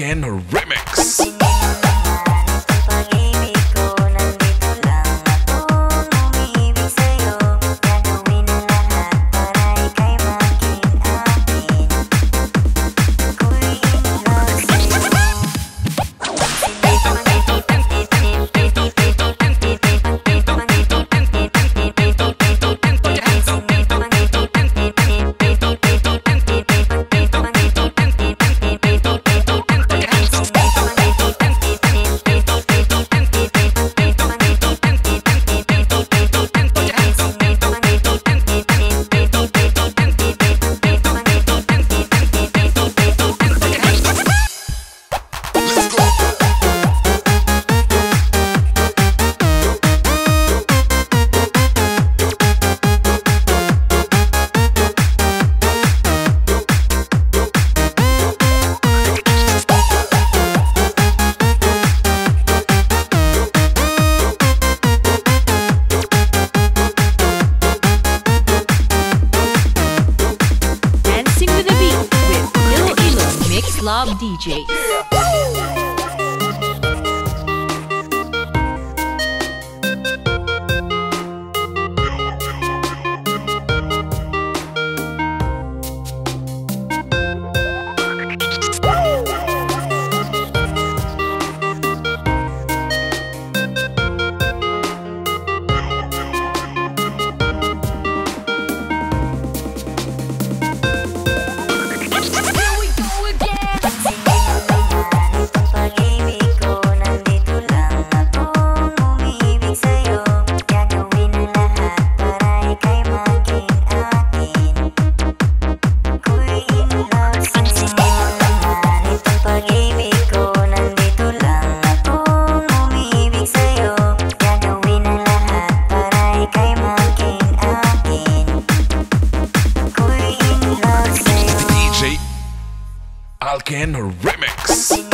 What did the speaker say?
Alken Remix. Ilo Mix Alken Remix.